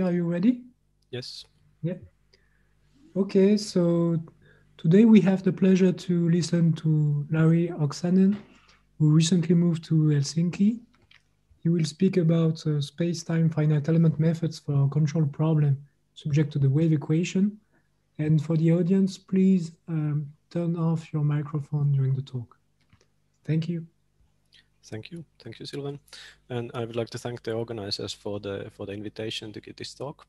Are you ready? Yes. Yeah. Okay, so today we have the pleasure to listen to Lauri Oksanen, who recently moved to Helsinki. He will speak about uh, space-time finite element methods for control problem subject to the wave equation. And for the audience, please um, turn off your microphone during the talk. Thank you. Thank you. Thank you, Sylvain. And I would like to thank the organizers for the for the invitation to give this talk.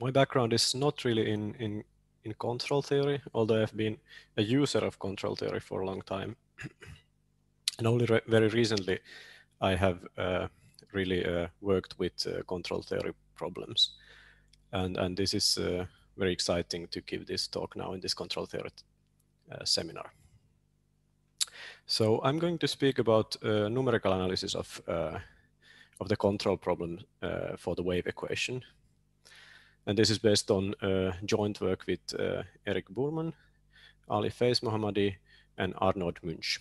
My background is not really in, in, in control theory, although I've been a user of control theory for a long time. and only re very recently, I have uh, really uh, worked with uh, control theory problems. And, and this is uh, very exciting to give this talk now in this control theory uh, seminar. So I'm going to speak about uh, numerical analysis of, uh, of the control problem uh, for the wave equation. And this is based on uh, joint work with uh, Eric Burman, Ali Feizmohammadi, and Arnaud Munch.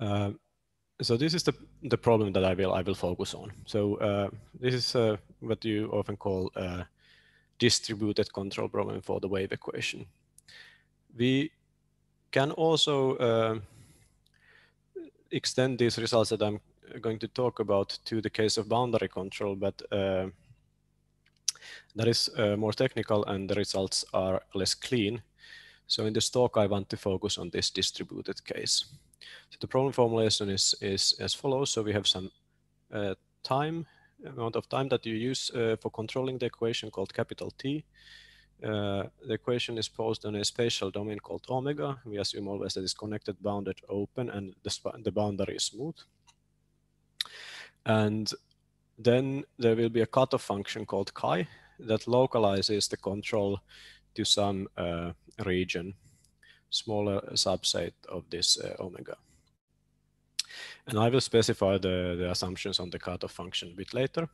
Uh, so this is the, the problem that I will I will focus on. So this is what you often call distributed control problem for the wave equation. We can also uh, extend these results that I'm going to talk about to the case of boundary control, but uh, that is uh, more technical and the results are less clean. So in this talk, I want to focus on this distributed case. So the problem formulation is, is as follows. So we have some uh, time, amount of time that you use uh, for controlling the equation called capital T. Uh, the equation is posed on a spatial domain called omega. We assume always that it's connected, bounded, open, and the, the boundary is smooth. And then there will be a cutoff function called chi that localizes the control to some uh, region, smaller subset of this uh, omega. And I will specify the, the assumptions on the cutoff function a bit later.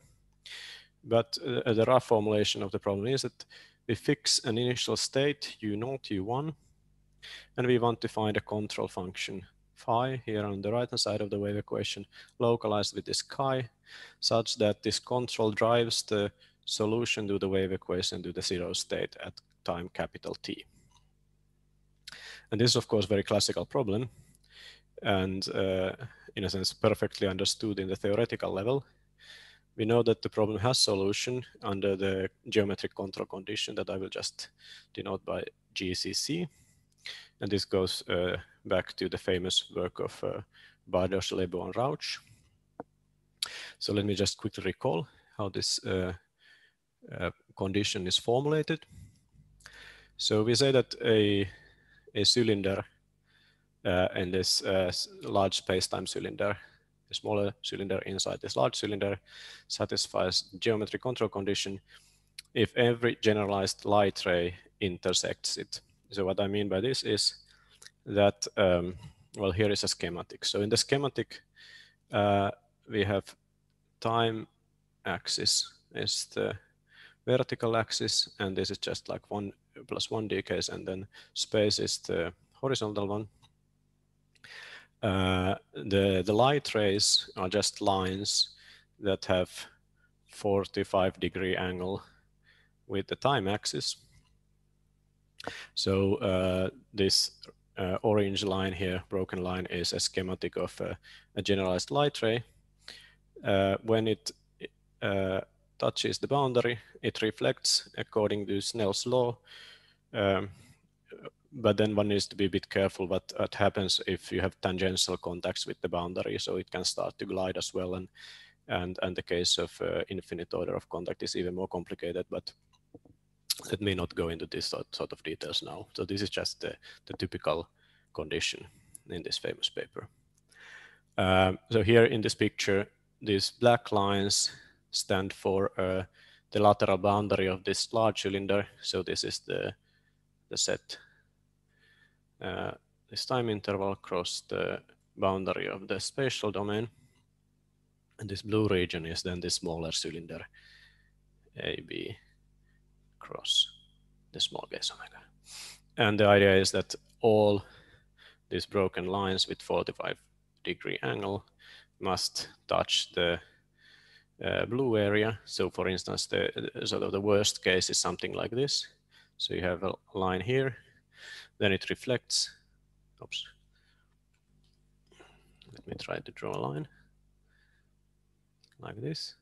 But uh, the rough formulation of the problem is that we fix an initial state u0, u1, and we want to find a control function phi here on the right hand side of the wave equation localized with this chi such that this control drives the solution to the wave equation to the zero state at time capital T. And this is of course very classical problem and uh, in a sense perfectly understood in the theoretical level we know that the problem has solution under the geometric control condition that I will just denote by GCC. And this goes uh, back to the famous work of uh, Bardos, Lebeau, and Rauch. So let me just quickly recall how this uh, uh, condition is formulated. So we say that a, a cylinder uh, in this uh, large space-time cylinder smaller cylinder inside this large cylinder satisfies geometry control condition if every generalized light ray intersects it. So what I mean by this is that, um, well, here is a schematic. So in the schematic, uh, we have time axis is the vertical axis, and this is just like one plus one decays, and then space is the horizontal one. Uh, the, the light rays are just lines that have 45 degree angle with the time axis. So uh, this uh, orange line here, broken line, is a schematic of uh, a generalized light ray. Uh, when it uh, touches the boundary, it reflects according to Snell's law. Um, but then one needs to be a bit careful what, what happens if you have tangential contacts with the boundary. So it can start to glide as well. And, and, and the case of uh, infinite order of contact is even more complicated, but let me not go into this sort, of details now. So this is just the, the typical condition in this famous paper. Um, so here in this picture, these black lines stand for uh, the lateral boundary of this large cylinder. So this is the, the set this time interval across the boundary of the spatial domain. And this blue region is then the smaller cylinder AB across the small base omega. And the idea is that all these broken lines with 45 degree angle must touch the uh, blue area. So for instance, the sort of the worst case is something like this. So you have a line here, then it reflects. Oops. Let me try to draw a line like this.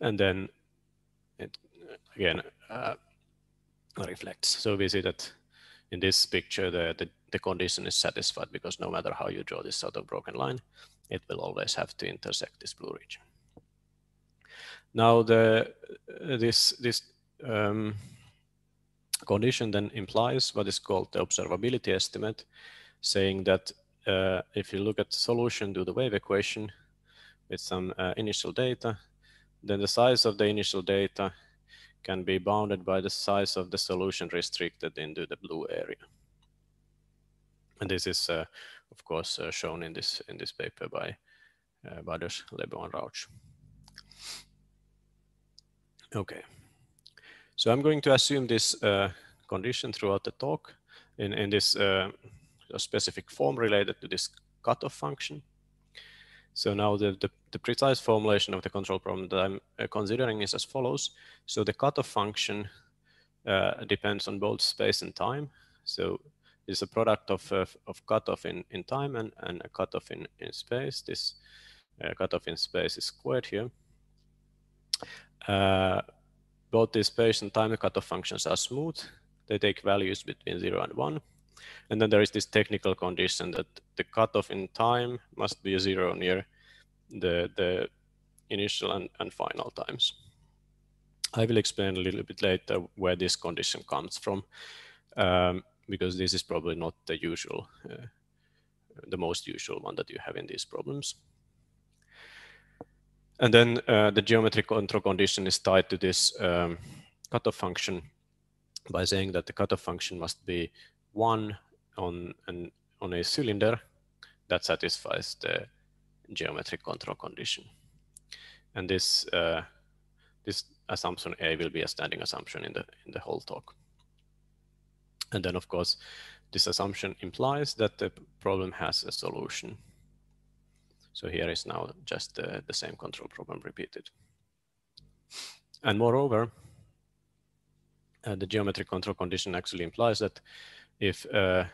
And then it again uh, reflects. So we see that in this picture, the, the, the condition is satisfied because no matter how you draw this sort of broken line, it will always have to intersect this blue region. Now the this this um, condition then implies what is called the observability estimate, saying that uh, if you look at the solution to the wave equation with some uh, initial data, then the size of the initial data can be bounded by the size of the solution restricted into the blue area. And this is, uh, of course, uh, shown in this in this paper by uh, Bardos, Lebeau, and Rauch. Okay, so I'm going to assume this uh, condition throughout the talk in, in this uh, specific form related to this cutoff function. So now the, the, the, precise formulation of the control problem that I'm uh, considering is as follows. So the cutoff function uh, depends on both space and time. So it's a product of, uh, of cutoff in, in time and, and a cutoff in, in space. This uh, cutoff in space is squared here. Both the space and time cutoff functions are smooth. They take values between 0 and 1. And then there is this technical condition that the cutoff in time must be zero near the, the initial and, and final times. I will explain a little bit later where this condition comes from, um, because this is probably not the usual, uh, the most usual one that you have in these problems. And then uh, the geometric control condition is tied to this um, cutoff function by saying that the cutoff function must be one on an on a cylinder that satisfies the geometric control condition. And this uh, this assumption A will be a standing assumption in the in the whole talk. And then of course, this assumption implies that the problem has a solution. So here is now just the, the same control problem repeated. And moreover, uh, the geometric control condition actually implies that if uh,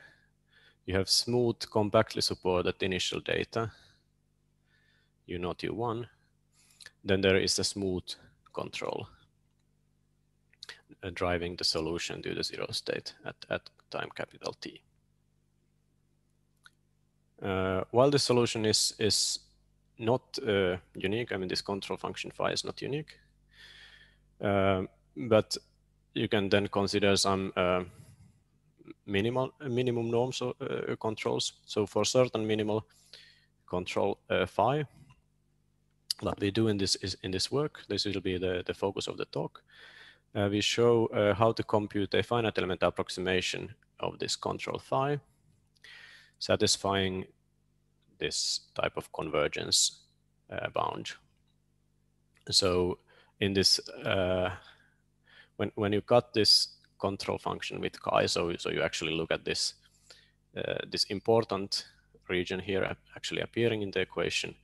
you have smooth, compactly supported initial data, U0, U1, then there is a smooth control uh, driving the solution to the zero state at, at time capital T. Uh, while the solution is, is not uh, unique, I mean, this control function phi is not unique, uh, but you can then consider some uh, minimal minimum norms uh, controls. So for certain minimal control phi, what we do in this is in this work, this will be the, the focus of the talk. We show how to compute a finite element approximation of this control phi, satisfying this type of convergence uh, bound. So in this, uh, when, when you cut this control function with chi. So, so you actually look at this, uh, this important region here actually appearing in the equation.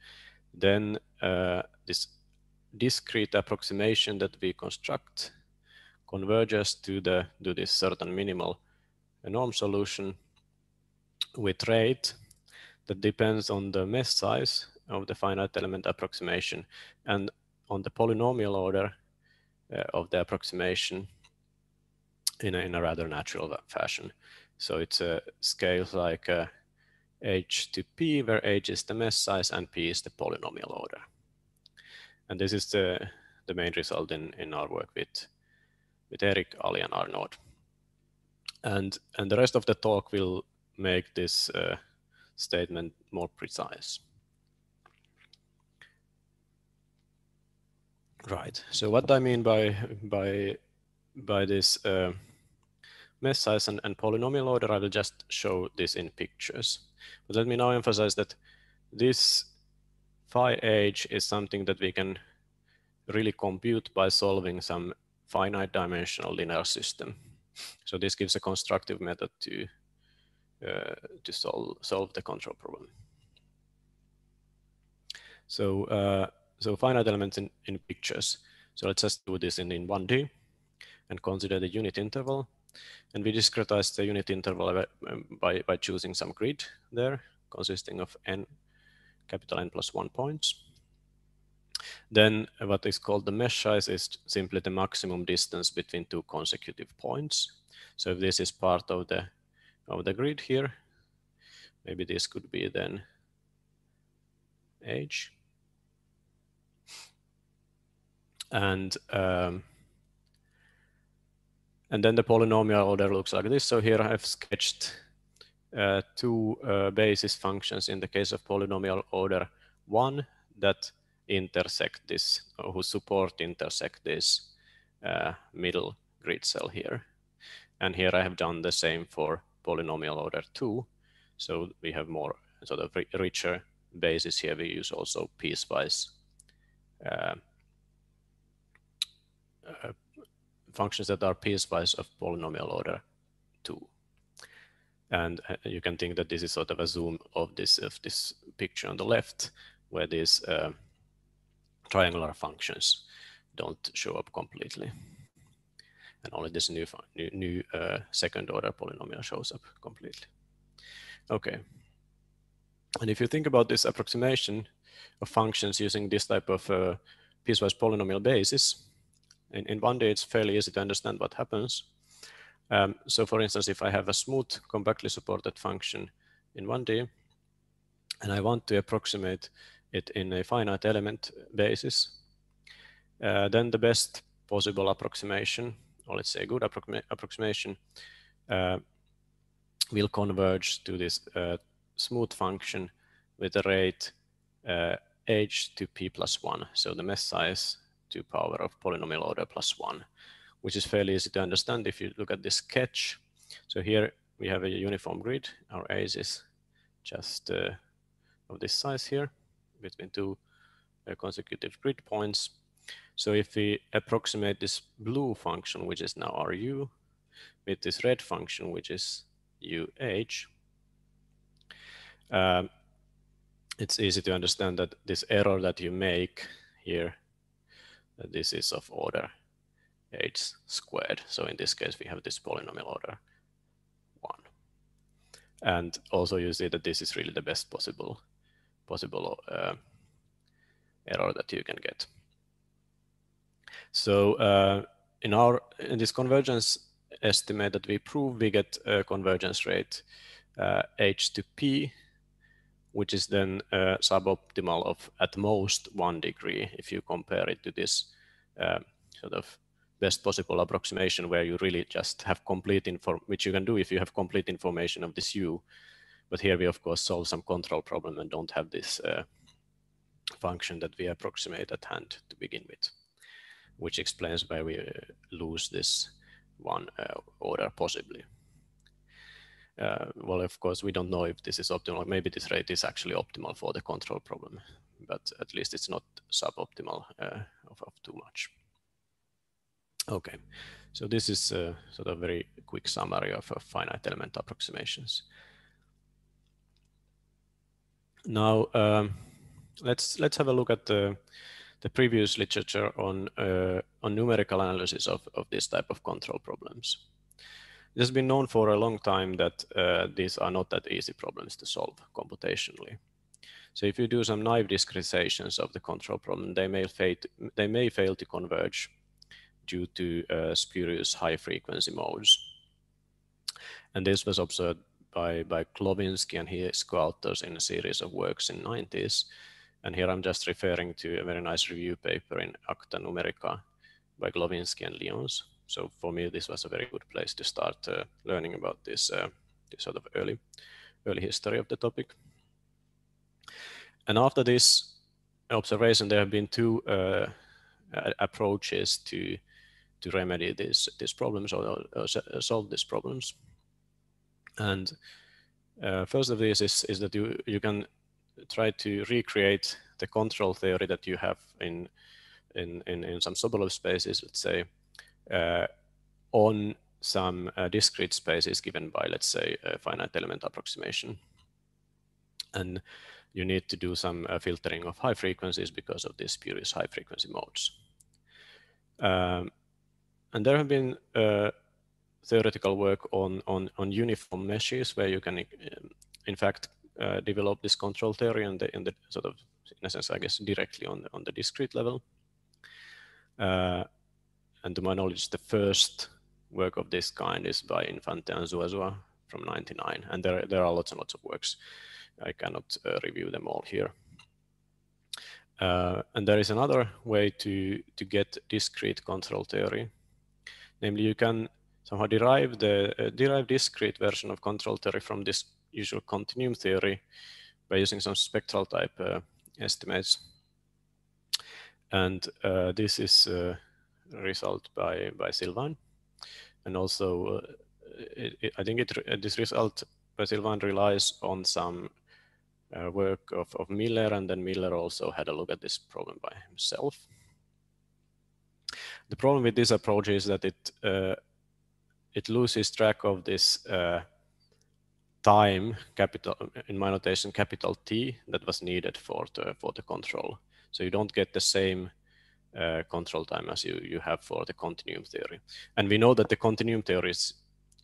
Then uh, this discrete approximation that we construct converges to the to this certain minimal norm solution with rate that depends on the mesh size of the finite element approximation and on the polynomial order uh, of the approximation in a, in a rather natural fashion. So it's a scales like uh, h to p, where h is the mesh size and p is the polynomial order. And this is the, the main result in, in our work with, with Eric, Ali, and Arnaud. And, and the rest of the talk will make this uh, statement more precise. Right. So what I mean by by by this uh, mesh size and, and polynomial order, I will just show this in pictures. But let me now emphasize that this phi h is something that we can really compute by solving some finite dimensional linear system. So this gives a constructive method to to solve solve the control problem. So uh, so finite elements in, in pictures. So let's just do this in, in 1D and consider the unit interval. And we discretize the unit interval by, by choosing some grid there consisting of n capital N plus one points. Then what is called the mesh size is simply the maximum distance between two consecutive points. So if this is part of the of the grid here, maybe this could be then h. And um, and then the polynomial order looks like this. So here I've sketched uh, two uh, basis functions in the case of polynomial order one that intersect this, or who support intersect this uh, middle grid cell here. And here I have done the same for polynomial order two. So we have more sort of richer basis here. We use also piecewise uh, uh, functions that are piecewise of polynomial order two. And uh, you can think that this is sort of a zoom of this of this picture on the left, where these uh, triangular functions don't show up completely. And only this new, new, new uh, second order polynomial shows up completely. Okay. And if you think about this approximation of functions using this type of uh, piecewise polynomial basis, in, in 1D it's fairly easy to understand what happens. Um, so for instance, if I have a smooth compactly supported function in 1D, and I want to approximate it in a finite element basis, uh, then the best possible approximation, or let's say a good approxima approximation, uh, will converge to this uh, smooth function with a rate uh, h to p plus 1. So the mesh size to power of polynomial order plus 1, which is fairly easy to understand if you look at this sketch. So here we have a uniform grid. Our age is just uh, of this size here between two uh, consecutive grid points. So if we approximate this blue function, which is now ru, with this red function, which is uh, um, it's easy to understand that this error that you make here, that this is of order h squared. So in this case, we have this polynomial order one. And also you see that this is really the best possible possible uh, error that you can get. So uh, in our in this convergence estimate that we prove, we get a convergence rate uh, h to p, which is then uh, suboptimal of at most one degree if you compare it to this uh, sort of best possible approximation where you really just have complete info, which you can do if you have complete information of this u, but here we, of course, solve some control problem and don't have this uh, function that we approximate at hand to begin with, which explains why we uh, lose this one uh, order possibly. Uh, well, of course, we don't know if this is optimal. Maybe this rate is actually optimal for the control problem, but at least it's not suboptimal uh, of, of too much. Okay, so this is a sort of very quick summary of, of finite element approximations. Now, um, let's let's have a look at the the previous literature on uh, on numerical analysis of, of this type of control problems. It has been known for a long time that uh, these are not that easy problems to solve computationally. So if you do some naive discretizations of the control problem, they may fail to, they may fail to converge due to uh, spurious high frequency modes. And this was observed by, by Glowinski and his co-authors in a series of works in 90s. And here I'm just referring to a very nice review paper in Acta Numerica by Glowinski and Lions. So for me, this was a very good place to start uh, learning about this, uh, this sort of early, early history of the topic. And after this observation, there have been two uh, approaches to to remedy these these problems or, or solve these problems. And uh, first of these is, is that you, you can try to recreate the control theory that you have in, in, in, in some Sobolev spaces, let's say, uh, on some uh, discrete spaces given by, let's say, a finite element approximation. And you need to do some uh, filtering of high frequencies because of these spurious high frequency modes. Um, and there have been uh, theoretical work on, on, on uniform meshes where you can, um, in fact, uh, develop this control theory and the, the sort of, in a sense, I guess, directly on the, on the discrete level. Uh, and to my knowledge, the first work of this kind is by Infante and Zuazua from 99. And there, there are lots and lots of works. I cannot uh, review them all here. Uh, and there is another way to, to get discrete control theory. Namely, you can somehow derive the uh, derive discrete version of control theory from this usual continuum theory by using some spectral type uh, estimates. And uh, this is a result by, by Sylvain. And also, uh, it, it, I think it, this result by Sylvain relies on some uh, work of, of Miller, and then Miller also had a look at this problem by himself. The problem with this approach is that it uh, it loses track of this uh, time capital in my notation capital T that was needed for the for the control. So you don't get the same uh, control time as you you have for the continuum theory. And we know that the continuum theory is,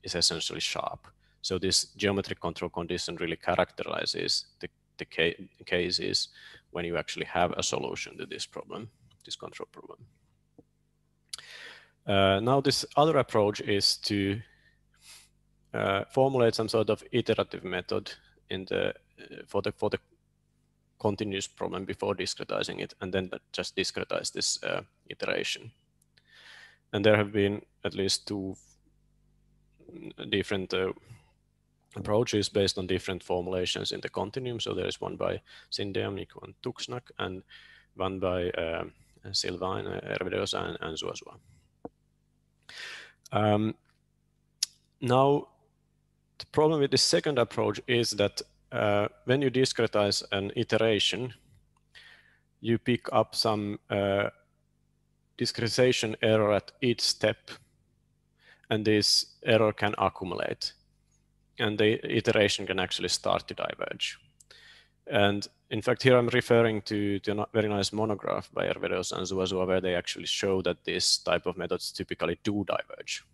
is essentially sharp. So this geometric control condition really characterizes the, the ca cases when you actually have a solution to this problem, this control problem. Uh, now this other approach is to uh, formulate some sort of iterative method in the uh, for the for the continuous problem before discretizing it, and then just discretize this uh, iteration. And there have been at least two different uh, approaches based on different formulations in the continuum. So there is one by Sindeamnik, and Tucsnak, and one by uh, Sylvain, Ervedoza, and, and Zuazua. Um, now, the problem with the second approach is that uh, when you discretize an iteration, you pick up some uh, discretization error at each step, and this error can accumulate, and the iteration can actually start to diverge. And in fact, here I'm referring to, to a very nice monograph by Ervedoza and Zuazua, where they actually show that this type of methods typically do diverge.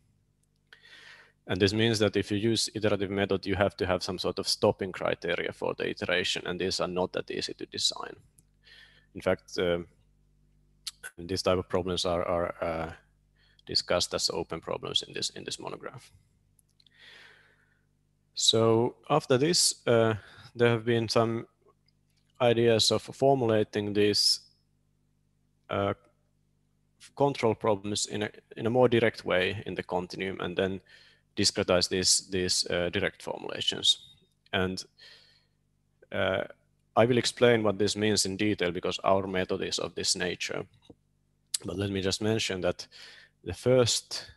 And this means that if you use iterative method, you have to have some sort of stopping criteria for the iteration, and these are not that easy to design. In fact, uh, these type of problems are, are uh, discussed as open problems in this in this monograph. So after this, uh, there have been some ideas of formulating these uh, control problems in a, in a more direct way in the continuum and then discretize these, these uh, direct formulations. And uh, I will explain what this means in detail because our method is of this nature. But let me just mention that the first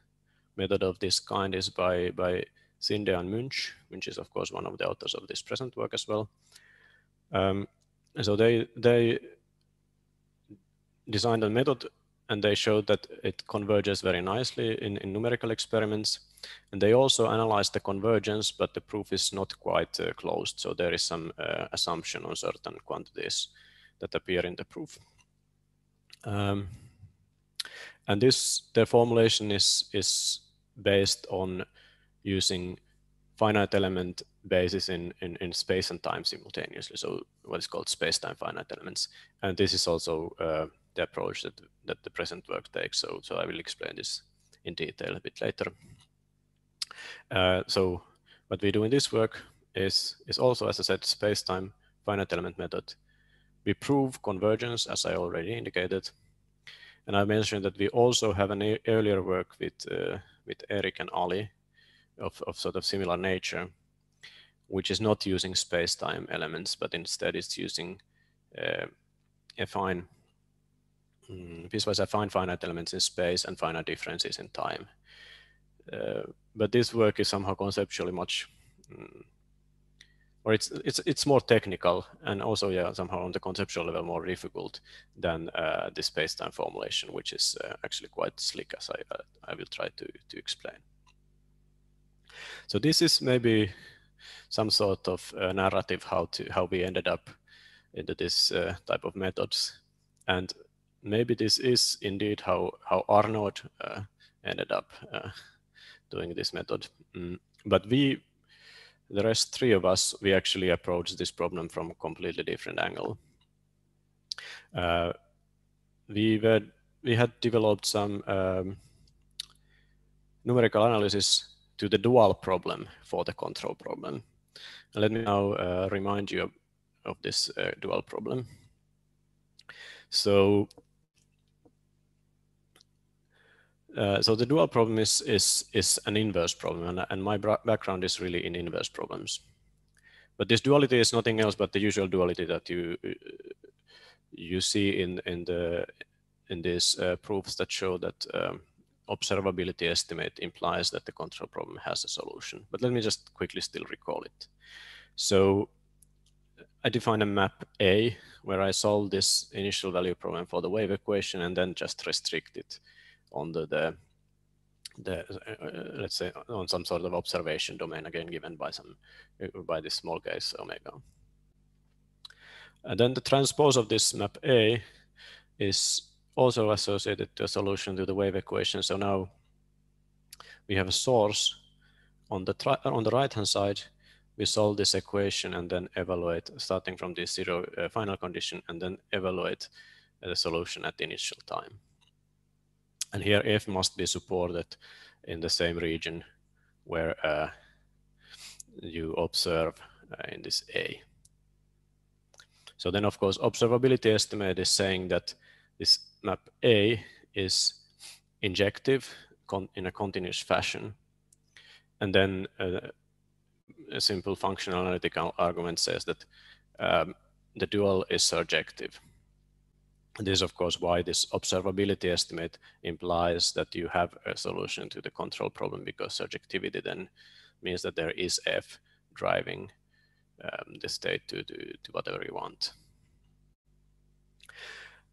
method of this kind is by, by Cîndea and Munch. which is, of course, one of the authors of this present work as well. Um, so they they designed a method and they showed that it converges very nicely in, in numerical experiments. And they also analyze the convergence, but the proof is not quite uh, closed. So there is some uh, assumption on certain quantities that appear in the proof. Um, and this, their formulation is, is based on using finite element basis in, in, in space and time simultaneously. So what is called space-time finite elements. And this is also uh, the approach that, that the present work takes. So, so I will explain this in detail a bit later. Uh, so what we do in this work is, is also, as I said, space-time finite element method. We prove convergence, as I already indicated. And I mentioned that we also have an earlier work with, uh, with Eric and Ali of, of sort of similar nature, which is not using space-time elements, but instead it's using uh, affine mm, piecewise affine finite elements in space and finite differences in time. Uh, but this work is somehow conceptually much, mm, or it's it's it's more technical and also yeah somehow on the conceptual level more difficult than uh, the space-time formulation, which is uh, actually quite slick as I I will try to to explain. So this is maybe some sort of uh, narrative how to how we ended up into this uh, type of methods. And maybe this is indeed how, how Arnaud uh, ended up doing this method. Mm. But we, the rest three of us, we actually approached this problem from a completely different angle. Uh, we were we had developed some um, numerical analysis to the dual problem for the control problem. And let me now uh, remind you of, of this uh, dual problem. So, uh, so the dual problem is is is an inverse problem, and, and my background is really in inverse problems. But this duality is nothing else but the usual duality that you you see in in the in these uh, proofs that show that um, observability estimate implies that the control problem has a solution. But let me just quickly still recall it. So I define a map A where I solve this initial value problem for the wave equation and then just restrict it on the, the, uh, let's say on some sort of observation domain again given by some by this small case omega. And then the transpose of this map A is also associated to a solution to the wave equation. So now we have a source on the on the right hand side. We solve this equation and then evaluate starting from this zero uh, final condition and then evaluate the solution at the initial time. And here f must be supported in the same region where uh, you observe uh, in this A. So then, of course, observability estimate is saying that this map A is injective in a continuous fashion. And then uh, a simple functional analytical argument says that um, the dual is surjective. This is, of course, why this observability estimate implies that you have a solution to the control problem because surjectivity then means that there is F driving um, the state to, to, to whatever you want.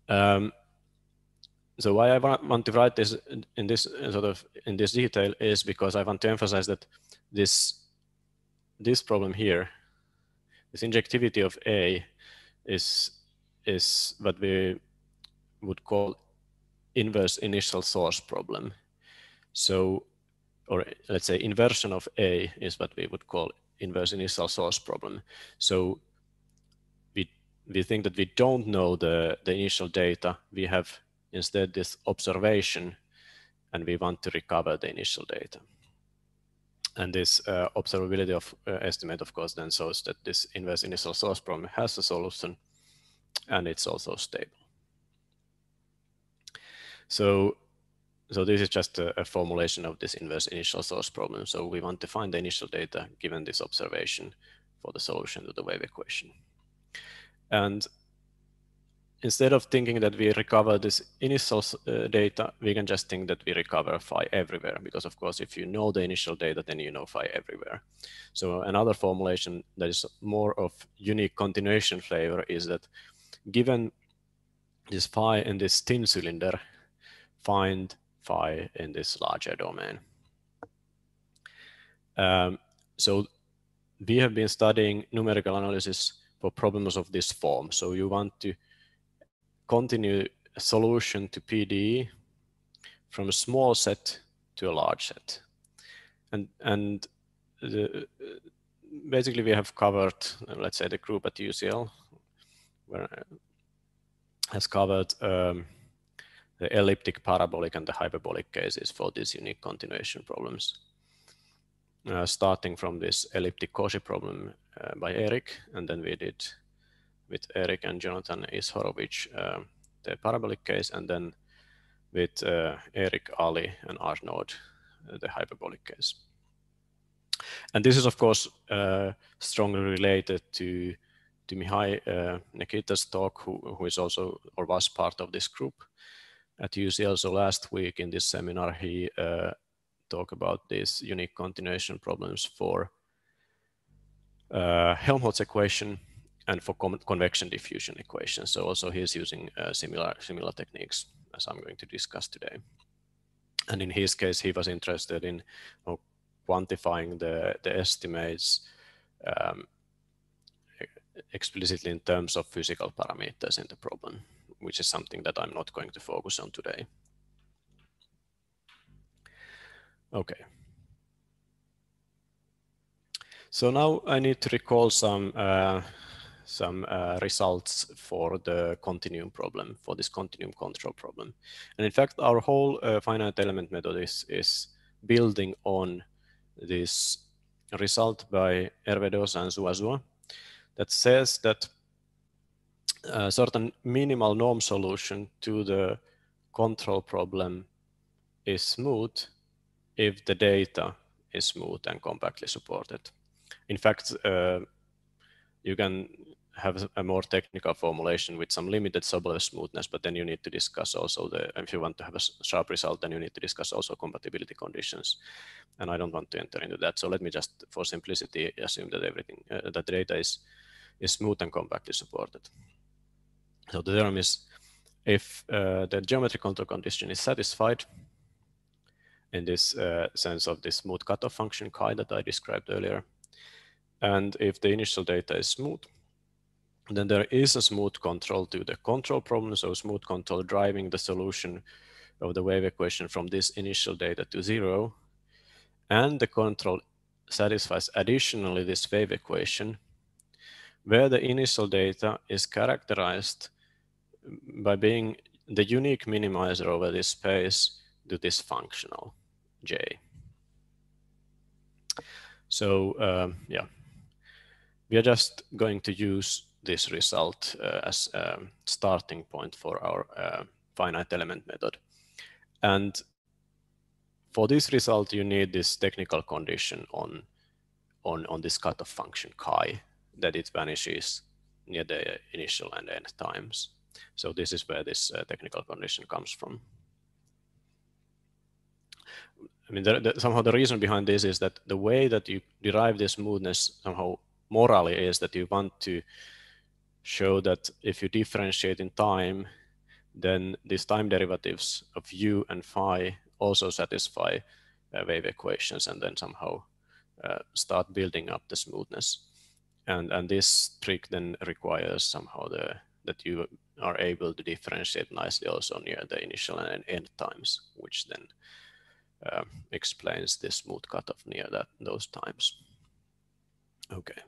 Um, so why I want to write this in this sort of in this detail is because I want to emphasize that this this problem here, this injectivity of A, is is what we would call inverse initial source problem. So, or let's say inversion of A is what we would call inverse initial source problem. So we we think that we don't know the the initial data. We have instead this observation and we want to recover the initial data. And this uh, observability of uh, estimate, of course, then shows that this inverse initial source problem has a solution and it's also stable. So, so this is just a, a, formulation of this inverse initial source problem. So we want to find the initial data given this observation for the solution to the wave equation. And instead of thinking that we recover this initial uh, data, we can just think that we recover phi everywhere. Because of course, if you know the initial data, then you know phi everywhere. So another formulation that is more of unique continuation flavor is that given this phi in this thin cylinder, find phi in this larger domain. Um, so we have been studying numerical analysis for problems of this form. So you want to continue a solution to PDE from a small set to a large set. And, and the, basically we have covered, let's say the group at UCL, where has covered um, the elliptic, parabolic, and the hyperbolic cases for these unique continuation problems. Uh, starting from this elliptic Cauchy problem uh, by Eric, and then we did with Eric and Jonathan Ish-Horowicz, uh, the parabolic case, and then with uh, Eric, Ali, and Arnaud, uh, the hyperbolic case. And this is, of course, uh, strongly related to to Mihai Nechita's talk, who, who is also or was part of this group at UCL. So last week in this seminar, he uh, talked about these unique continuation problems for uh, Helmholtz equation and for convection diffusion equation. So also he's using uh, similar, similar techniques as I'm going to discuss today. And in his case, he was interested in know, quantifying the, the estimates um, explicitly in terms of physical parameters in the problem, which is something that I'm not going to focus on today. Okay. So now I need to recall some uh, some uh, results for the continuum problem, for this continuum control problem. And in fact, our whole uh, finite element method is, is building on this result by Ervedoza and Zuazua that says that a certain minimal norm solution to the control problem is smooth if the data is smooth and compactly supported. In fact, uh, you can have a more technical formulation with some limited Sobolev smoothness, but then you need to discuss also the, if you want to have a sharp result, then you need to discuss also compatibility conditions. And I don't want to enter into that. So let me just, for simplicity, assume that everything, uh, that data is, is smooth and compactly supported. So the theorem is if uh, the geometric control condition is satisfied in this uh, sense of this smooth cutoff function chi that I described earlier, and if the initial data is smooth, then there is a smooth control to the control problem. So smooth control driving the solution of the wave equation from this initial data to zero. And the control satisfies additionally this wave equation where the initial data is characterized by being the unique minimizer over this space to this functional J. So um, yeah, we are just going to use this result uh, as a starting point for our uh, finite element method. And for this result, you need this technical condition on, on, on this cutoff function chi, that it vanishes near the initial and end times. So this is where this uh, technical condition comes from. I mean, the, the, somehow the reason behind this is that the way that you derive this smoothness somehow morally is that you want to show that if you differentiate in time, then these time derivatives of u and phi also satisfy uh, wave equations and then somehow uh, start building up the smoothness. And, and this trick then requires somehow the, that you are able to differentiate nicely also near the initial and end times, which then uh, explains the smooth cutoff near that those times. Okay.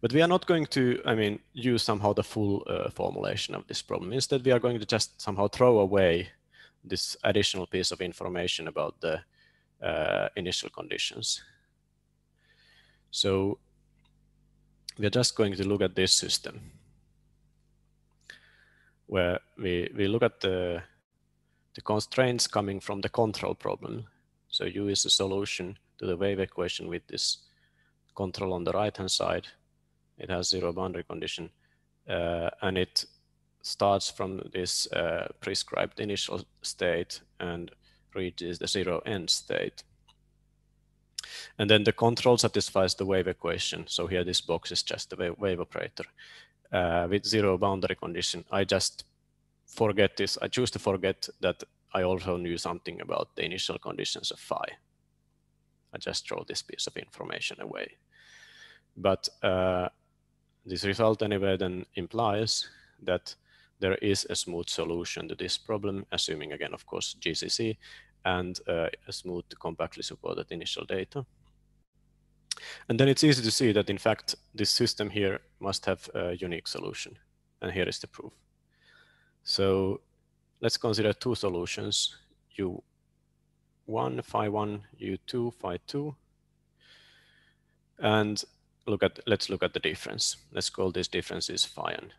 But we are not going to, I mean, use somehow the full uh, formulation of this problem. Instead, we are going to just somehow throw away this additional piece of information about the uh, initial conditions. So we are just going to look at this system where we, we look at the, the constraints coming from the control problem. So U is a solution to the wave equation with this control on the right hand side. It has zero boundary condition uh, and it starts from this uh, prescribed initial state and reaches the zero end state. And then the control satisfies the wave equation. So here this box is just the wave operator. Uh, with zero boundary condition, I just forget this. I choose to forget that I also knew something about the initial conditions of phi. I just throw this piece of information away. But uh, this result anyway then implies that there is a smooth solution to this problem, assuming again, of course, GCC and uh, a smooth compactly supported initial data. And then it's easy to see that in fact, this system here must have a unique solution. And here is the proof. So let's consider two solutions, U1, phi 1, U2, phi 2. And look at let's look at the difference. Let's call these differences phi and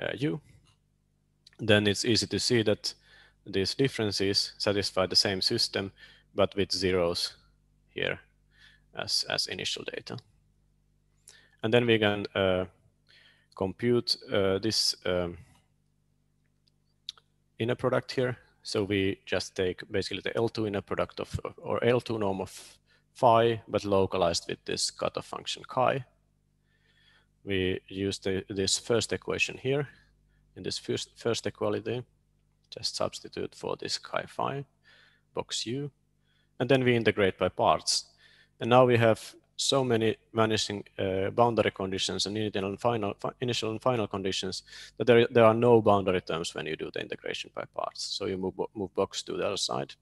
uh, u. Then it's easy to see that these differences satisfy the same system, but with zeros here as, as initial data. And then we can uh, compute uh, this um, inner product here. So we just take basically the L2 inner product of, or L2 norm of phi, but localized with this cutoff function chi. We use the, this first equation here in this first, first equality, just substitute for this chi phi, box u, and then we integrate by parts. And now we have so many vanishing uh, boundary conditions and initial and final initial and final conditions that there, there are no boundary terms when you do the integration by parts. So you move, move box to the other side,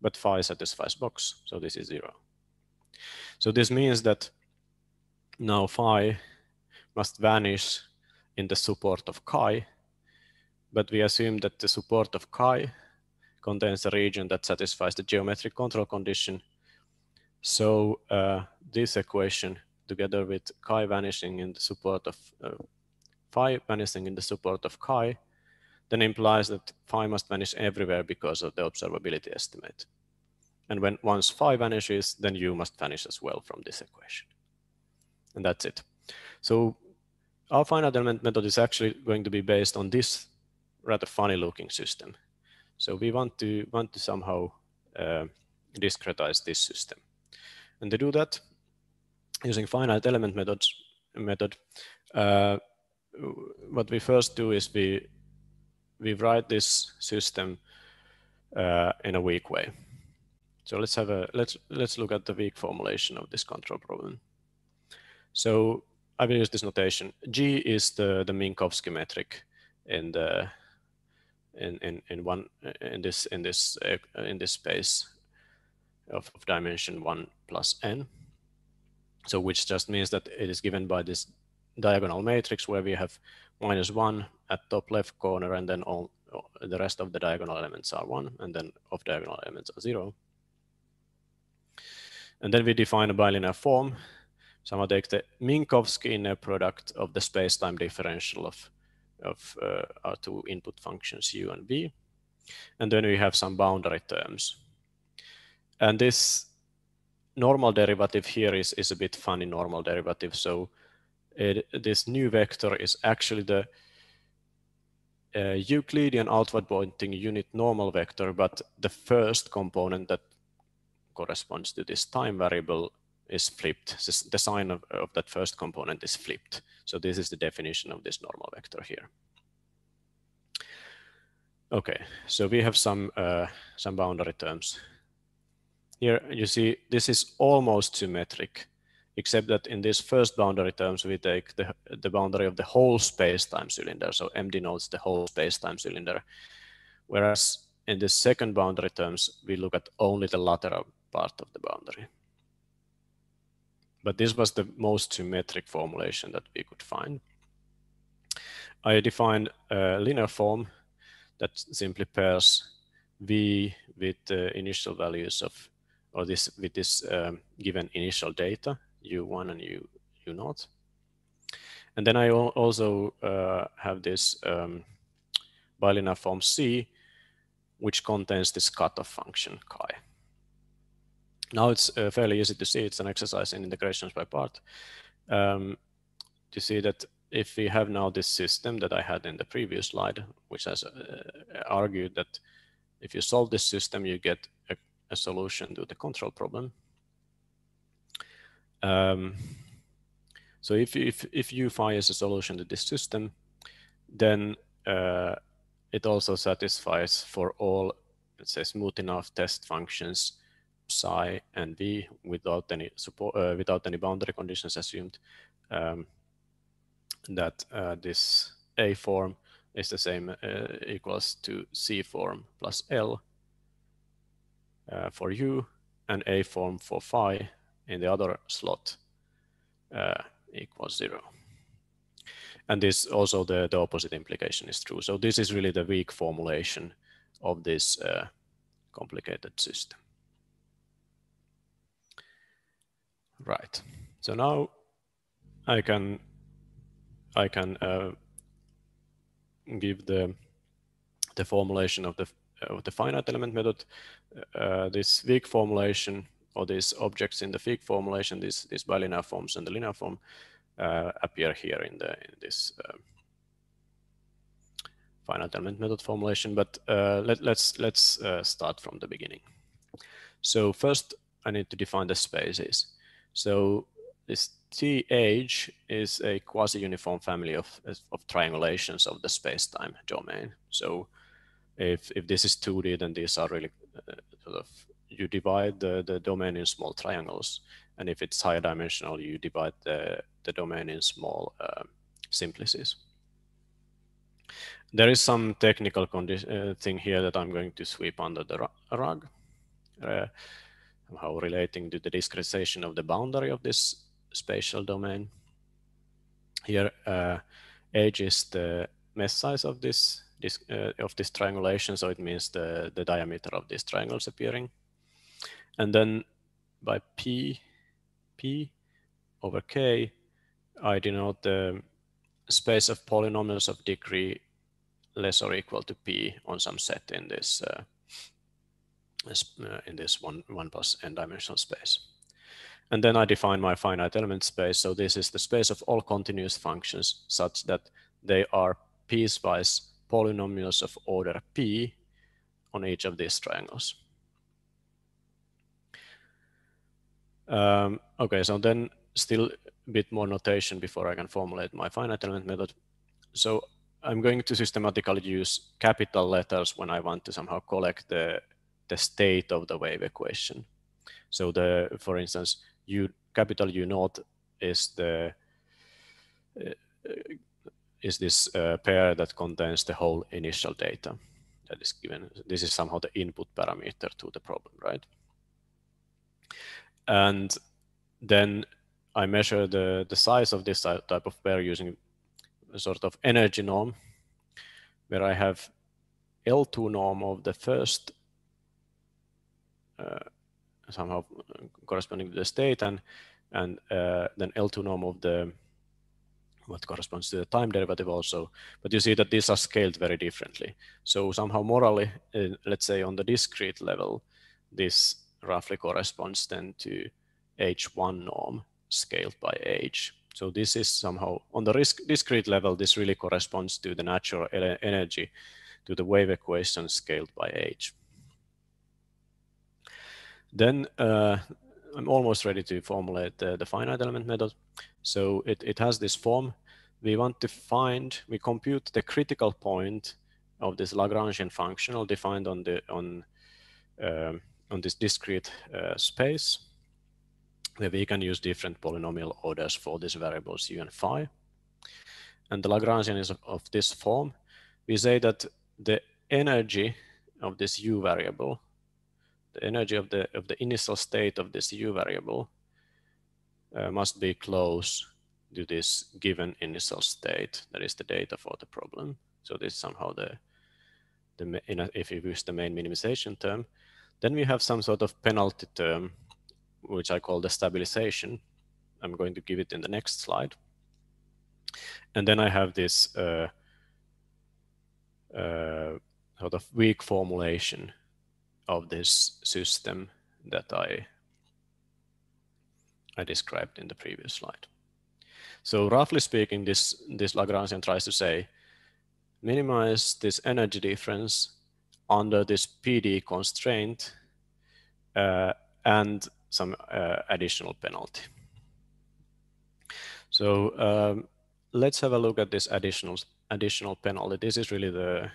but phi satisfies box, so this is zero. So this means that now phi must vanish in the support of chi, but we assume that the support of chi contains a region that satisfies the geometric control condition so uh, this equation together with chi vanishing in the support of uh, phi vanishing in the support of chi then implies that phi must vanish everywhere because of the observability estimate. And when once phi vanishes, then u must vanish as well from this equation. And that's it. So our finite element method is actually going to be based on this rather funny looking system. So we want to want to somehow uh, discretize this system. And to do that, using finite element methods, method, uh, what we first do is we we write this system uh, in a weak way. So let's have a let's let's look at the weak formulation of this control problem. So I will use this notation. G is the the Minkowski metric in the in in in one in this in this uh, in this space of, of dimension 1 plus n. So which just means that it is given by this diagonal matrix where we have minus 1 at top left corner and then all the rest of the diagonal elements are 1 and then off diagonal elements are 0. And then we define a bilinear form. So I'm take the Minkowski inner product of the space-time differential of, of uh, our two input functions u and v. And then we have some boundary terms. And this normal derivative here is, is a bit funny normal derivative. So it, this nu vector is actually the uh, Euclidean outward pointing unit normal vector, but the first component that corresponds to this time variable is flipped. The sign of, of that first component is flipped. So this is the definition of this normal vector here. Okay, so we have some uh, some boundary terms here you see this is almost symmetric, except that in this first boundary terms, we take the, the boundary of the whole space-time cylinder. So M denotes the whole space-time cylinder. Whereas in the second boundary terms, we look at only the lateral part of the boundary. But this was the most symmetric formulation that we could find. I define a linear form that simply pairs V with the initial values of or this with this um, given initial data, U1 and U, U0. And then I also uh, have this um, bilinear form C, which contains this cutoff function chi. Now it's uh, fairly easy to see. It's an exercise in integrations by part. Um, to see that if we have now this system that I had in the previous slide, which has uh, argued that if you solve this system, you get a solution to the control problem. Um, so if, if, if U phi is a solution to this system, then uh, it also satisfies for all, let's say, smooth enough test functions psi and v without any support, uh, without any boundary conditions assumed, um, that uh, this A form is the same uh, equals to C form plus L, uh, for u and a form for phi in the other slot uh, equals zero. And this also the, the opposite implication is true. So this is really the weak formulation of this uh, complicated system. Right. So now I can I can uh, give the the formulation of the of the finite element method uh, this weak formulation or these objects in the weak formulation, these, these bilinear forms and the linear form uh, appear here in, the, in this uh, finite element method formulation. But uh, let, let's, let's uh, start from the beginning. So first I need to define the spaces. So this TH is a quasi-uniform family of, of triangulations of the space-time domain. So if, if this is 2D, then these are really sort of you divide the, the domain in small triangles. And if it's higher dimensional, you divide the, the domain in small uh, simplices. There is some technical uh, thing here that I'm going to sweep under the rug, uh, how relating to the discretization of the boundary of this spatial domain. Here, uh, h is the mesh size of this, this uh, of this triangulation, so it means the the diameter of these triangles appearing, and then by p p over k, I denote the space of polynomials of degree less or equal to p on some set in this uh, uh, in this one one plus n dimensional space. And then I define my finite element space. So this is the space of all continuous functions such that they are piecewise polynomials of order p on each of these triangles. Um, okay, so then still a bit more notation before I can formulate my finite element method. So I'm going to systematically use capital letters when I want to somehow collect the, the state of the wave equation. So the, for instance, U capital U naught is the uh, is this uh, pair that contains the whole initial data that is given. This is somehow the input parameter to the problem, right? And then I measure the, the size of this type of pair using a sort of energy norm, where I have L2 norm of the first uh, somehow corresponding to the state and and uh, then L2 norm of the what corresponds to the time derivative also. But you see that these are scaled very differently. So somehow morally, uh, let's say on the discrete level, this roughly corresponds then to H1 norm scaled by H. So this is somehow on the risk discrete level, this really corresponds to the natural energy to the wave equation scaled by H. Then uh, I'm almost ready to formulate the, the finite element method. So it, it has this form. We want to find, we compute the critical point of this Lagrangian functional defined on the on um, on this discrete uh, space, where we can use different polynomial orders for these variables u and phi. And the Lagrangian is of, of this form. We say that the energy of this u variable the energy of the of the initial state of this u variable uh, must be close to this given initial state that is the data for the problem. So this is somehow the the a, if you use the main minimization term, then we have some sort of penalty term, which I call the stabilization. I'm going to give it in the next slide. And then I have this uh, uh, sort of weak formulation of this system that I, I described in the previous slide. So roughly speaking, this, this Lagrangian tries to say, minimize this energy difference under this PD constraint uh, and some uh, additional penalty. So um, let's have a look at this additional additional penalty. This is really the,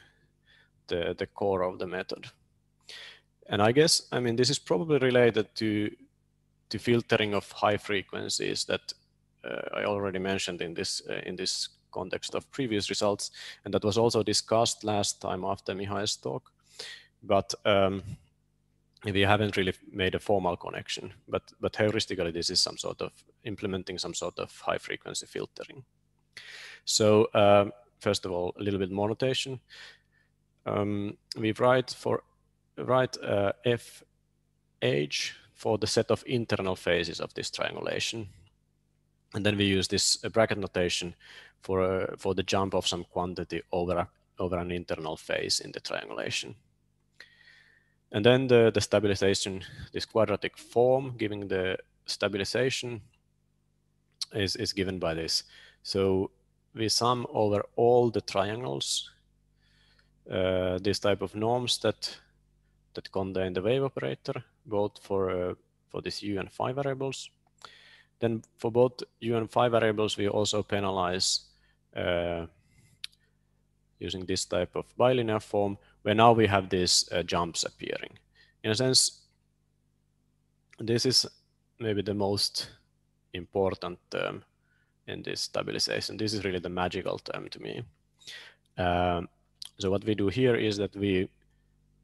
the, the core of the method. And I guess, I mean, this is probably related to, to filtering of high frequencies that uh, I already mentioned in this, uh, in this context of previous results. And that was also discussed last time after Mihai's talk. But um, we haven't really made a formal connection, but, but heuristically, this is some sort of implementing some sort of high frequency filtering. So um, first of all, a little bit more notation. Um, we write for write uh, for the set of internal faces of this triangulation. And then we use this bracket notation for, uh, for the jump of some quantity over, over an internal face in the triangulation. And then the, the stabilization, this quadratic form giving the stabilization is, is given by this. So we sum over all the triangles, uh, this type of norms that that contain the wave operator, both for, uh, for these u and phi variables. Then for both u and phi variables, we also penalize uh, using this type of bilinear form, where now we have these uh, jumps appearing. In a sense, this is maybe the most important term in this stabilization. This is really the magical term to me. Um, so what we do here is that we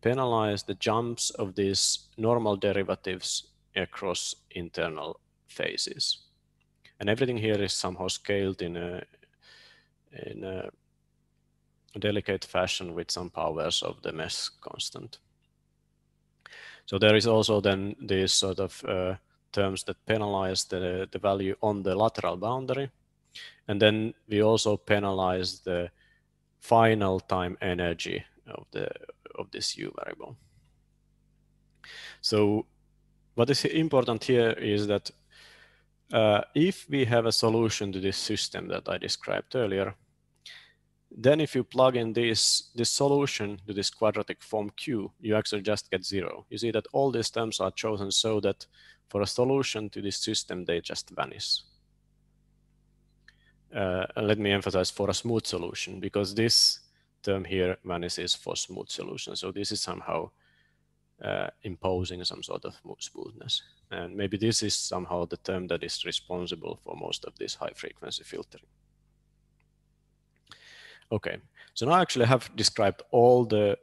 penalize the jumps of these normal derivatives across internal faces. And everything here is somehow scaled in a, in a delicate fashion with some powers of the mesh constant. So there is also then these sort of uh, terms that penalize the, the value on the lateral boundary. And then we also penalize the final time energy of the of this u variable. So what is important here is that uh, if we have a solution to this system that I described earlier, then if you plug in this, this solution to this quadratic form Q, you actually just get zero. You see that all these terms are chosen so that for a solution to this system, they just vanish. Uh, let me emphasize for a smooth solution because this term here vanishes for smooth solution. So this is somehow uh, imposing some sort of smoothness. And maybe this is somehow the term that is responsible for most of this high frequency filtering. Okay, so now I actually have described all the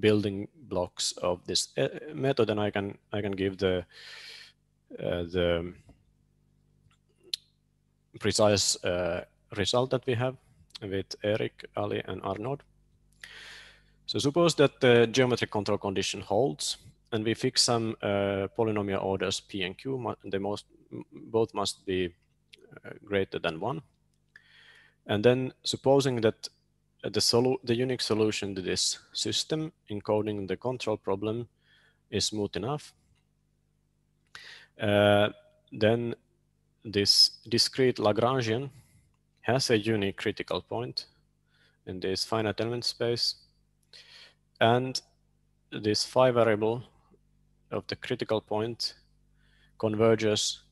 building blocks of this uh, method and I can I can give the uh, the precise uh, result that we have with Erik, Ali, and Arnaud. So suppose that the geometric control condition holds and we fix some uh, polynomial orders P and Q, they most, both must be uh, greater than one. And then supposing that the, solu the unique solution to this system encoding the control problem is smooth enough, uh, then this discrete Lagrangian has a unique critical point in this finite element space. And this phi variable of the critical point converges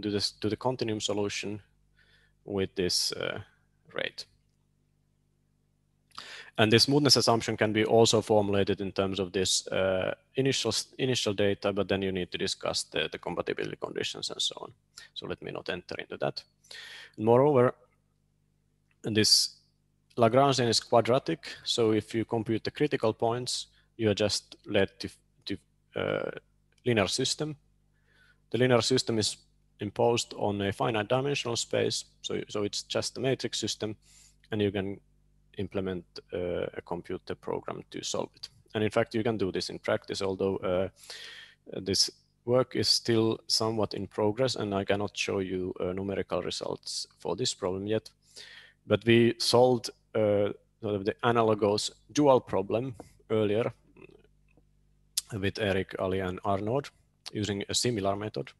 to, this, to the continuum solution with this uh, rate. And this smoothness assumption can be also formulated in terms of this uh, initial initial data, but then you need to discuss the, the compatibility conditions and so on. So let me not enter into that. Moreover, this Lagrangian is quadratic. So if you compute the critical points, you are just led to, to uh, linear system. The linear system is imposed on a finite dimensional space. So, so it's just a matrix system and you can implement uh, a computer program to solve it. And in fact, you can do this in practice, although uh, this work is still somewhat in progress and I cannot show you uh, numerical results for this problem yet. But we solved uh, sort of the analogous dual problem earlier with Erik, Ali, and Arnaud using a similar method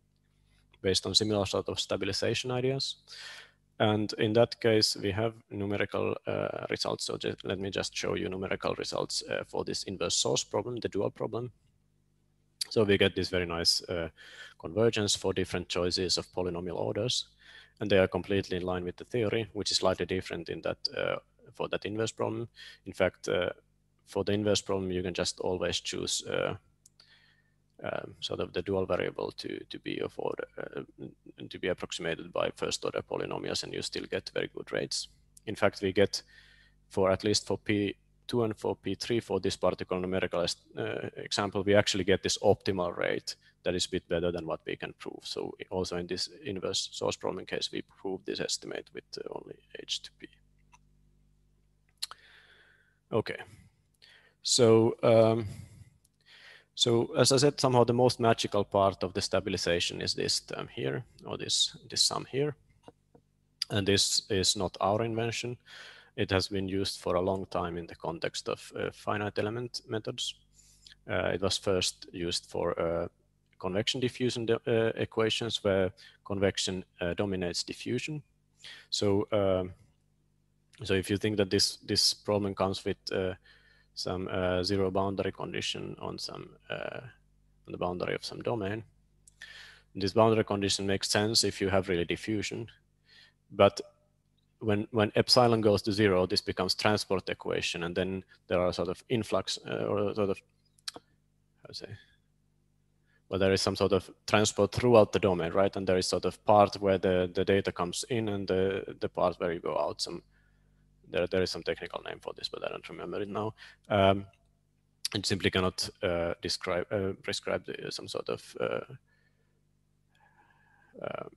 based on similar sort of stabilization ideas. And in that case, we have numerical uh, results. So just, let me just show you numerical results uh, for this inverse source problem, the dual problem. So we get this very nice uh, convergence for different choices of polynomial orders and they are completely in line with the theory, which is slightly different in that uh, for that inverse problem. In fact, uh, for the inverse problem, you can just always choose uh, um, sort of the dual variable to to be of order uh, to be approximated by first order polynomials, and you still get very good rates. In fact, we get for at least for P2 and for P3 for this particular numerical uh, example, we actually get this optimal rate that is a bit better than what we can prove. So also in this inverse source problem case, we prove this estimate with uh, only H to P. Okay, so um, so as I said, somehow the most magical part of the stabilization is this term here, or this this sum here, and this is not our invention. It has been used for a long time in the context of uh, finite element methods. Uh, it was first used for uh, convection diffusion uh, equations where convection uh, dominates diffusion. So, um, so if you think that this this problem comes with uh, some zero boundary condition on some on the boundary of some domain, this boundary condition makes sense if you have really diffusion, but when when epsilon goes to zero, this becomes transport equation, and then there are sort of influx uh, or sort of how to say well, there is some sort of transport throughout the domain, right? And there is sort of part where the, the data comes in and the, the part where you go out. Some there, there is some technical name for this, but I don't remember it now. Um, it simply cannot uh, describe uh, prescribe the, some sort of uh, uh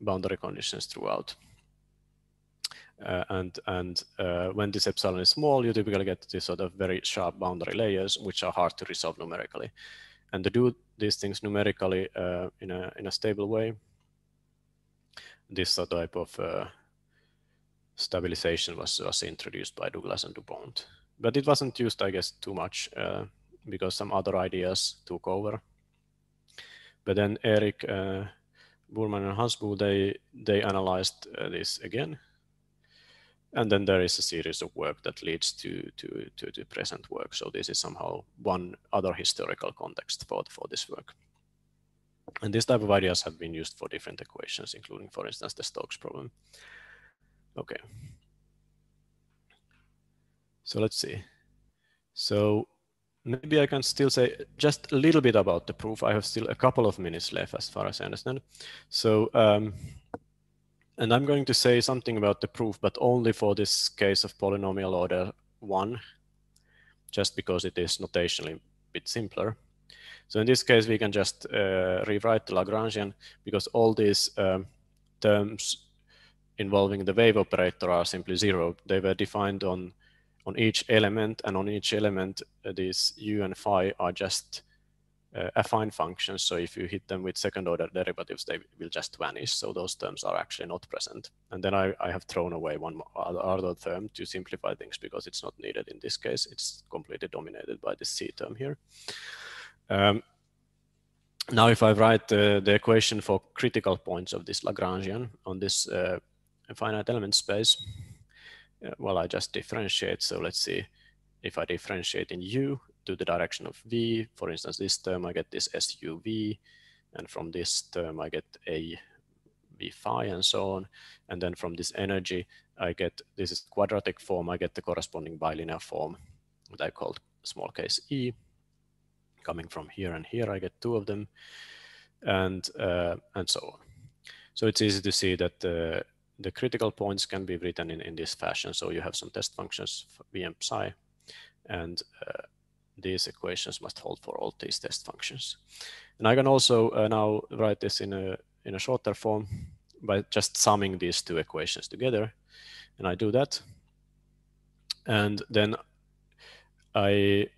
boundary conditions throughout. Uh, and and uh, when this epsilon is small, you typically get these sort of very sharp boundary layers, which are hard to resolve numerically. And to do these things numerically uh, in a in a stable way, this type of uh, stabilization was was introduced by Douglas and Dupont. But it wasn't used, I guess, too much uh, because some other ideas took over. But then Erik uh, Burman and Hansbo, they they analyzed this again and then there is a series of work that leads to, to, to the present work. So this is somehow one other historical context for, for this work. And this type of ideas have been used for different equations, including, for instance, the Stokes problem. Okay. So let's see. So maybe I can still say just a little bit about the proof. I have still a couple of minutes left as far as I understand. So um, and I'm going to say something about the proof, but only for this case of polynomial order one, just because it is notationally a bit simpler. So in this case, we can just uh, rewrite the Lagrangian because all these um, terms involving the wave operator are simply zero. They were defined on, on each element, and on each element, uh, these u and phi are just affine functions. So if you hit them with second order derivatives, they will just vanish. So those terms are actually not present. And then I, I have thrown away one other term to simplify things because it's not needed in this case. It's completely dominated by this C term here. Um, now, if I write uh, the equation for critical points of this Lagrangian on this uh, finite element space, uh, well, I just differentiate. So let's see if I differentiate in U, to the direction of v. For instance, this term I get this SUV, and from this term I get a v phi and so on. And then from this energy, I get, this is quadratic form, I get the corresponding bilinear form that I called small case e. Coming from here and here, I get two of them, and, uh, and so on. So it's easy to see that uh, the critical points can be written in, in this fashion. So you have some test functions, v and psi, and uh, these equations must hold for all these test functions. And I can also uh, now write this in a, in a shorter form by just summing these two equations together. And I do that. And then I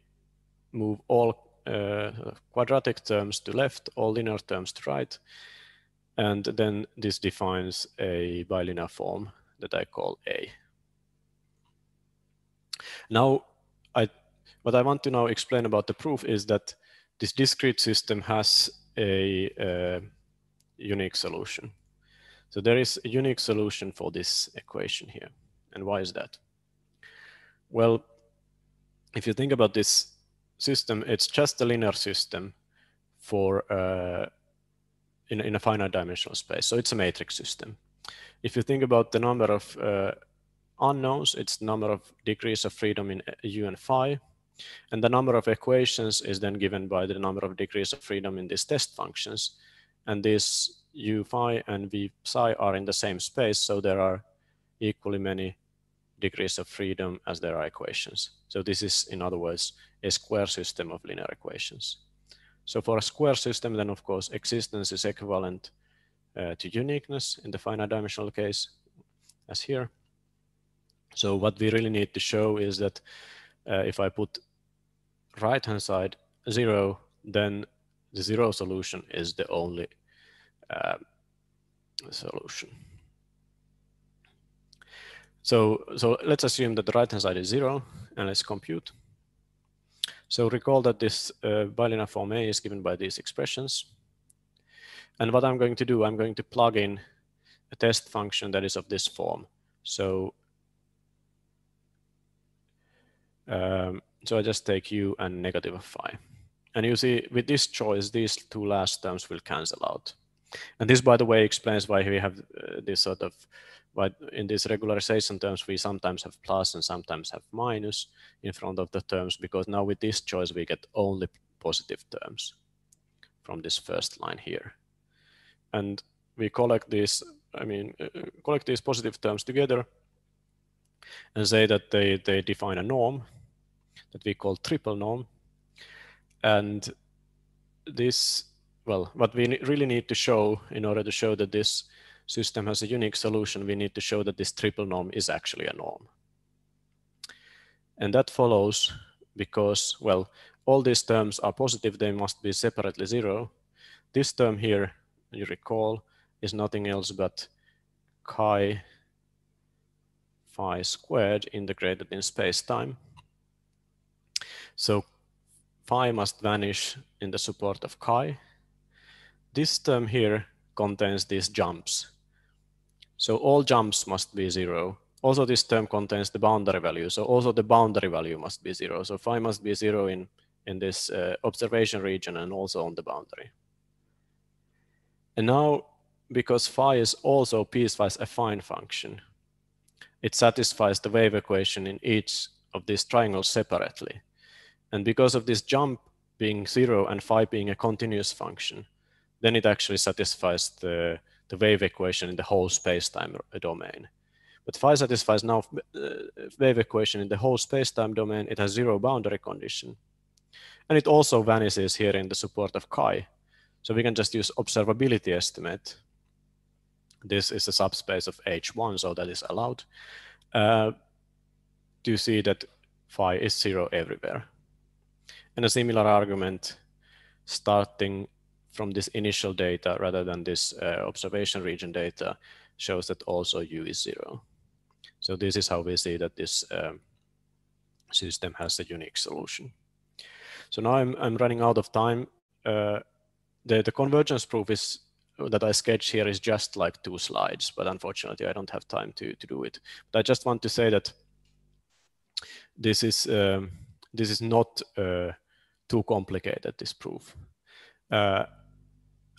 move all uh, quadratic terms to left, all linear terms to right. And then this defines a bilinear form that I call A. Now, what I want to now explain about the proof is that this discrete system has a, uh, unique solution. So there is a unique solution for this equation here. And why is that? Well, if you think about this system, it's just a linear system for uh, in, in a finite dimensional space. So it's a matrix system. If you think about the number of uh, unknowns, it's the number of degrees of freedom in u and phi. And the number of equations is then given by the number of degrees of freedom in these test functions. And these u phi and v psi are in the same space, so there are equally many degrees of freedom as there are equations. So this is, in other words, a square system of linear equations. So for a square system, then of course, existence is equivalent uh, to uniqueness in the finite dimensional case, as here. So what we really need to show is that uh, if I put right hand side zero, then the zero solution is the only uh, solution. So, so let's assume that the right hand side is zero and let's compute. So recall that this uh, bilinear form A is given by these expressions. And what I'm going to do, I'm going to plug in a test function that is of this form. So, um, so I just take u and negative of phi. And you see with this choice, these two last terms will cancel out. And this, by the way, explains why we have uh, this sort of, why in these regularization terms, we sometimes have plus and sometimes have minus in front of the terms, because now with this choice, we get only positive terms. from this first line here. And we collect these, I mean, uh, collect these positive terms together and say that they, they define a norm that we call triple norm. And this, well, what we really need to show in order to show that this system has a unique solution, we need to show that this triple norm is actually a norm. And that follows because, well, all these terms are positive, they must be separately zero. This term here, you recall, is nothing else but chi phi squared integrated in space-time. So phi must vanish in the support of chi. This term here contains these jumps. So all jumps must be zero. Also, this term contains the boundary value. So also the boundary value must be zero. So phi must be zero in, in this uh, observation region and also on the boundary. And now, because phi is also piecewise affine function, it satisfies the wave equation in each of these triangles separately. And because of this jump being zero and phi being a continuous function, then it actually satisfies the, the wave equation in the whole space-time domain. But phi satisfies now uh, wave equation in the whole space-time domain. It has zero boundary condition. And it also vanishes here in the support of chi. So we can just use observability estimate. This is a subspace of H1, so that is allowed. Uh, to see that phi is zero everywhere. And a similar argument starting from this initial data rather than this uh, observation region data shows that also u is zero. So this is how we see that this um, system has a unique solution. So now I'm, I'm running out of time. Uh, the, the convergence proof is that I sketch here is just like two slides, but unfortunately I don't have time to, to do it. But I just want to say that this is um, this is not uh, too complicated, this proof. Uh,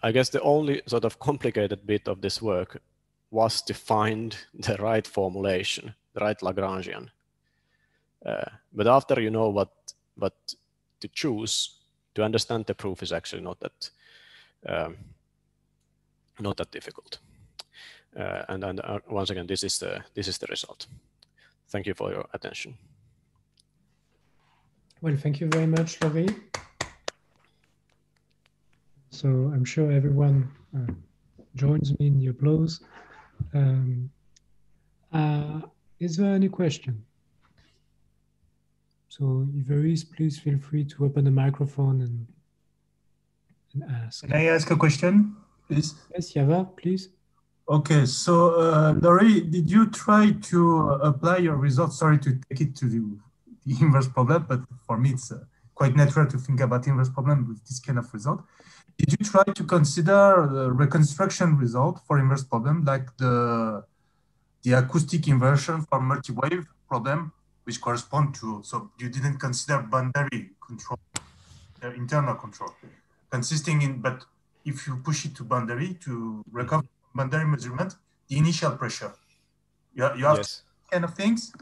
I guess the only sort of complicated bit of this work was to find the right formulation, the right Lagrangian. Uh, but after you know what, what to choose, to understand the proof is actually not that, um, not that difficult. Uh, and and uh, once again, this is the this is the result. Thank you for your attention. Well, thank you very much, Lauri. So I'm sure everyone uh, joins me in the applause. Um, uh, is there any question? So if there is, please feel free to open the microphone and, and ask. Can I ask a question, please? Yes, Yava, please. Okay, so uh, Lauri, did you try to apply your results? Sorry to take it to the the inverse problem, but for me, it's uh, quite natural to think about inverse problem with this kind of result. Did you try to consider the reconstruction result for inverse problem, like the, the acoustic inversion for multi-wave problem, which correspond to, so you didn't consider boundary control, uh, internal control, consisting in, but if you push it to boundary to recover boundary measurement, the initial pressure, you, you have yes. kind of things?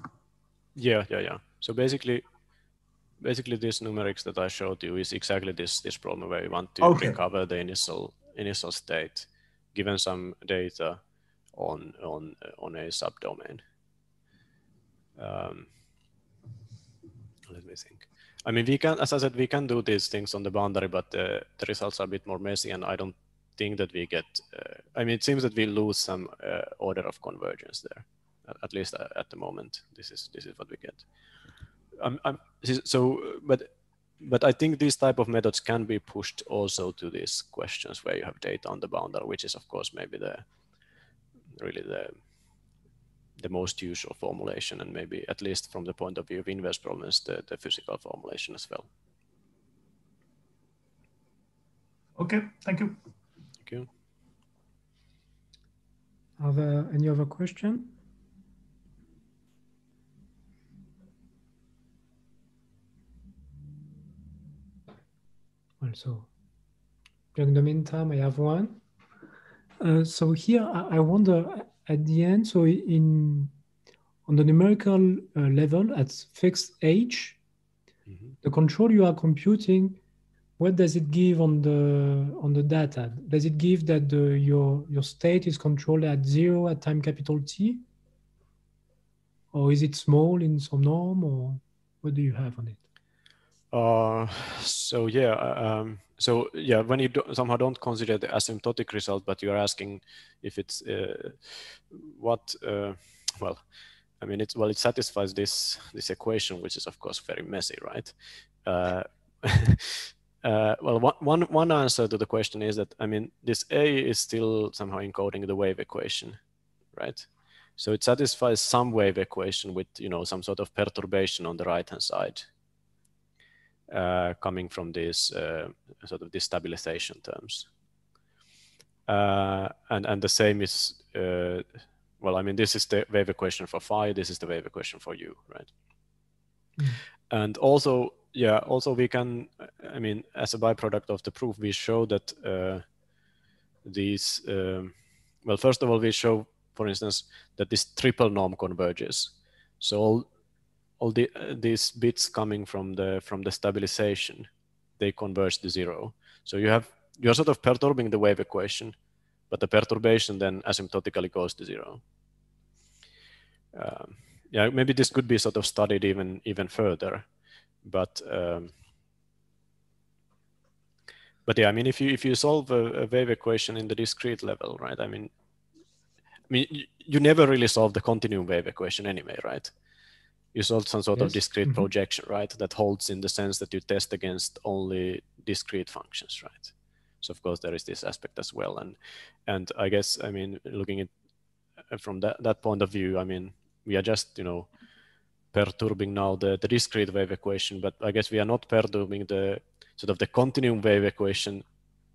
Yeah, yeah, yeah. So basically, basically this numerics that I showed you is exactly this this problem where you want to okay. recover the initial initial state given some data on on on a subdomain. Um, let me think. I mean, we can, as I said, we can do these things on the boundary, but uh, the results are a bit more messy, and I don't think that we get. Uh, I mean, it seems that we lose some uh, order of convergence there, at, at least at the moment. This is this is what we get. I'm, I'm, so, but but I think these type of methods can be pushed also to these questions where you have data on the boundary, which is of course maybe the really the the most usual formulation and maybe at least from the point of view of inverse problems, the, the physical formulation as well. Okay, thank you. Thank you. Are there any other question? Also. During the meantime, I have one. Uh, so here, I, I, wonder at the end, so in on the numerical uh, level at fixed h, mm -hmm. the control you are computing what does it give on the on the data? Does it give that the, your your state is controlled at zero at time capital T, or is it small in some norm, or what do you have on it? Uh, so yeah, uh, um, so yeah, when you do, somehow don't consider the asymptotic result, but you're asking if it's uh, what, uh, well, I mean, it's well, it satisfies this this equation, which is of course very messy, right? Uh, well, one, one, one answer to the question is that, I mean, this A is still somehow encoding the wave equation, right? So it satisfies some wave equation with, you know, some sort of perturbation on the right-hand side uh, coming from these uh, sort of destabilization terms. Uh, and, and the same is, uh, well, I mean, this is the wave equation for phi, this is the wave equation for u, right? Mm. And also yeah, also we can, I mean, as a byproduct of the proof, we show that uh, these, um, well, first of all, we show, for instance, that this triple norm converges. So all, all the, uh, these bits coming from the from the stabilization, they converge to zero. So you have you're sort of perturbing the wave equation, but the perturbation then asymptotically goes to zero. Um, yeah, maybe this could be sort of studied even even further but um, but yeah, I mean, if you if you solve a, a, wave equation in the discrete level, right? I mean, I mean, you, you, never really solve the continuum wave equation anyway, right? You solve some sort yes. of discrete mm -hmm. projection, right? That holds in the sense that you test against only discrete functions, right? So of course there is this aspect as well, and and I guess I mean, looking at from that that point of view, I mean, we are just you know perturbing now the, the discrete wave equation, but I guess we are not perturbing the sort of the continuum wave equation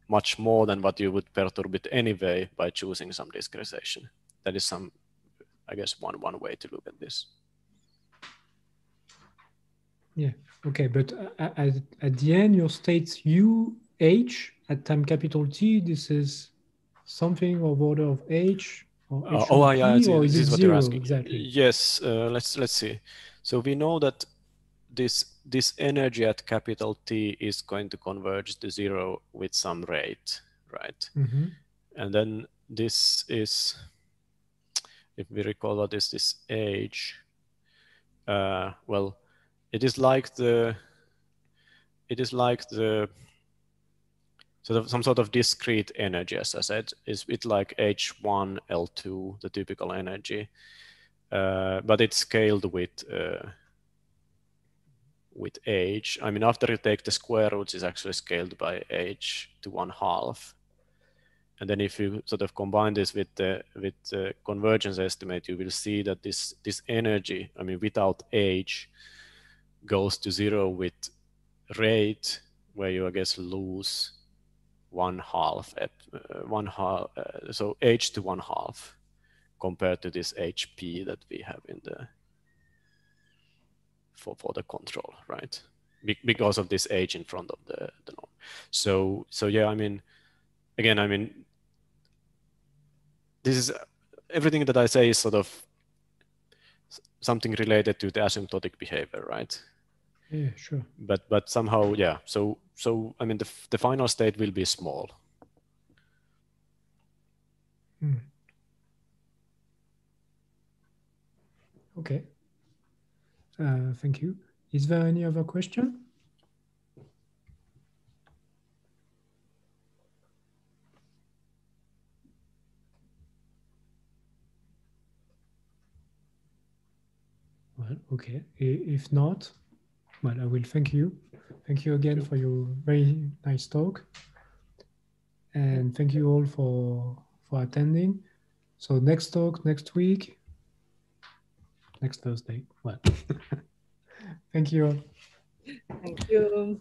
much more than what you would perturb it anyway by choosing some discretization. That is some, I guess, one one way to look at this. Yeah. Okay, but at, at the end, your states U H at time capital T. This is something of order of H uh, oh, yeah, this is what you're asking. Exactly. Yes, uh, let's let's see. So we know that this this energy at capital T is going to converge to zero with some rate, right? Mm -hmm. And then this is, if we recall what is this age, uh, well, it is like the, it is like the sort of some sort of discrete energy, as I said, is it like H1, L2, the typical energy, uh, but it's scaled with uh, with h. I mean, after you take the square roots, it's actually scaled by h to one half. And then if you sort of combine this with the with the convergence estimate, you will see that this this energy, I mean, without h, goes to zero with rate, where you I guess lose one half, uh, one half, uh, so h to one half compared to this HP that we have in the for for the control, right? Be because of this age in front of the the norm. So so yeah, I mean, again, I mean, this is everything that I say is sort of something related to the asymptotic behavior, right? Yeah, sure. But but somehow, yeah. So so I mean, the the final state will be small. Hmm. Okay. Uh, thank you. Is there any other question? Well, okay. If not, well, I will thank you. Thank you again for your very nice talk. And thank you all for, for attending. So next talk next week, next Thursday. Well, thank you. Thank you.